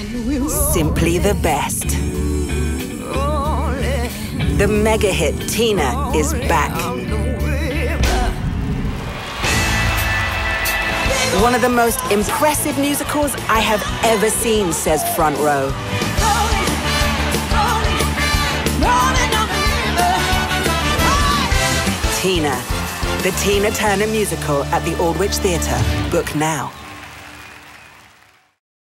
Simply the best. The mega hit Tina is back. One of the most impressive musicals I have ever seen, says Front Row. Tina, the Tina Turner musical at the Aldwych Theatre. Book now.